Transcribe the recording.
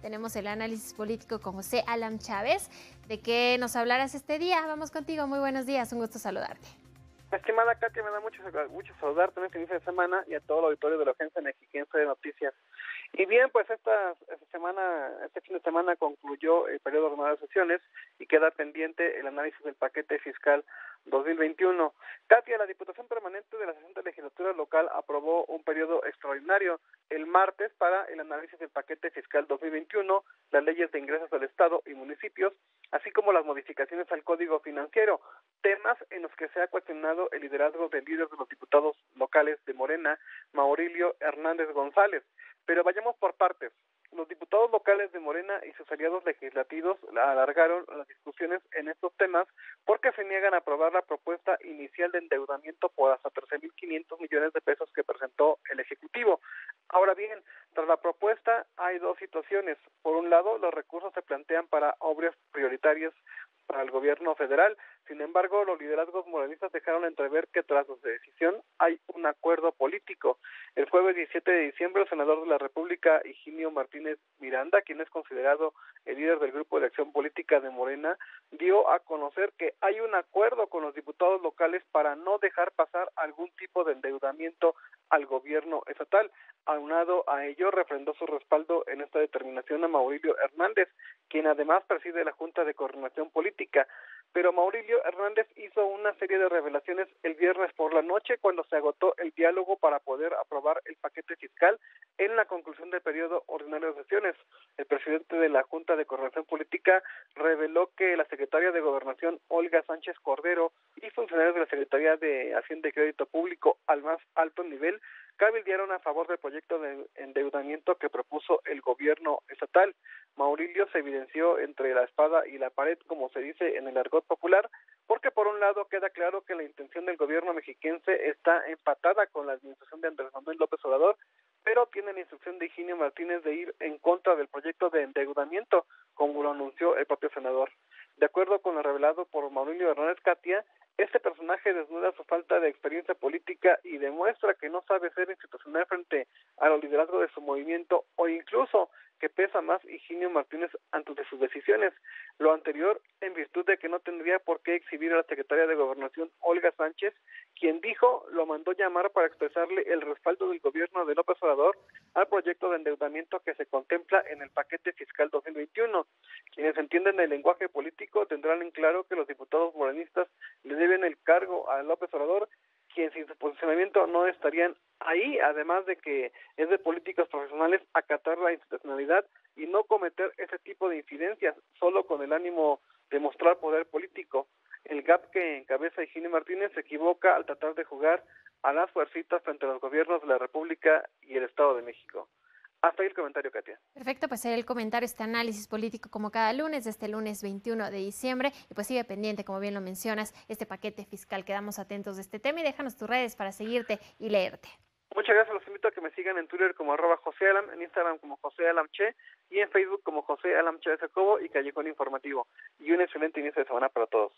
tenemos el análisis político con José Alam Chávez. ¿De qué nos hablarás este día? Vamos contigo, muy buenos días, un gusto saludarte. Estimada Katia, me da mucho, mucho saludarte en este inicio de semana y a todo el auditorio de la Agencia Mexiquense de Noticias. Y bien, pues esta, esta, semana, este fin de semana concluyó el periodo de de sesiones y queda pendiente el análisis del paquete fiscal 2021. Katia, la Diputación Permanente de la 60 Legislatura Local aprobó un periodo extraordinario el martes para el análisis del paquete fiscal 2021, las leyes de ingresos del Estado y municipios, así como las modificaciones al Código Financiero, temas en los que se ha cuestionado el liderazgo del líder de los diputados locales de Morena, Maurilio Hernández González. Pero vayamos por partes. Los diputados locales de Morena y sus aliados legislativos alargaron las discusiones en estos temas porque se niegan a aprobar la propuesta inicial de endeudamiento por hasta 13.500 millones de pesos que presentó el Ejecutivo. Ahora bien, tras la propuesta hay dos situaciones. Por un lado, los recursos se plantean para obras prioritarias para el gobierno federal. Sin embargo, los liderazgos morenistas dejaron entrever que tras su decisión hay un acuerdo político. El jueves 17 de diciembre, el senador de la República, Higinio Martínez Miranda, quien es considerado el líder del Grupo de Acción Política de Morena, dio a conocer que hay un acuerdo con los diputados locales para no dejar pasar algún tipo de endeudamiento al gobierno estatal. Aunado a ello, refrendó su respaldo en esta determinación a Mauricio Hernández, quien además preside la Junta de Coordinación Política. Pero Mauricio Hernández hizo una serie de revelaciones el viernes por la noche cuando se agotó el diálogo para poder aprobar el paquete fiscal en la conclusión del periodo ordinario de sesiones. El presidente de la Junta de Coordinación Política reveló que la secretaria de Gobernación, Olga Sánchez Cordero, y funcionarios de la Secretaría de Hacienda y Crédito Público al más alto nivel cabildearon a favor del proyecto de endeudamiento que propuso el gobierno estatal. Maurilio se evidenció entre la espada y la pared, como se dice en el argot popular, porque por un lado queda claro que la intención del gobierno mexiquense está empatada con la administración de Andrés Manuel López Obrador, pero tiene la instrucción de Higinio Martínez de ir en contra del proyecto de endeudamiento, como lo anunció el propio senador. De acuerdo con lo revelado por Maurilio Hernández Catia, este personaje desnuda su falta de experiencia política y demuestra que no sabe ser institucional frente a los liderazgos de su movimiento o incluso que pesa más Higinio Martínez ante sus decisiones. Lo anterior en virtud de que no tendría por qué exhibir a la secretaria de Gobernación Olga Sánchez, quien dijo lo mandó llamar para expresarle el respaldo del gobierno de López Obrador al proyecto de endeudamiento que se contempla en el paquete fiscal 2021. Quienes entienden el lenguaje político tendrán en claro que los diputados morenistas le deben el cargo a López Obrador, quien sin su posicionamiento no estarían ahí, además de que es de políticos profesionales acatar la institucionalidad y no cometer ese tipo de incidencias solo con el ánimo de mostrar poder político. El GAP que encabeza Higinio Martínez se equivoca al tratar de jugar a las fuercitas frente a los gobiernos de la República y el Estado de México. Hasta ahí el comentario, Katia. Perfecto, pues ahí el comentario, este análisis político como cada lunes, desde el lunes 21 de diciembre. Y pues sigue pendiente, como bien lo mencionas, este paquete fiscal. Quedamos atentos de este tema y déjanos tus redes para seguirte y leerte. Muchas gracias, los invito a que me sigan en Twitter como arroba José Alam, en Instagram como José Alamche y en Facebook como José Alamche de Jacobo y Callejón Informativo. Y un excelente inicio de semana para todos.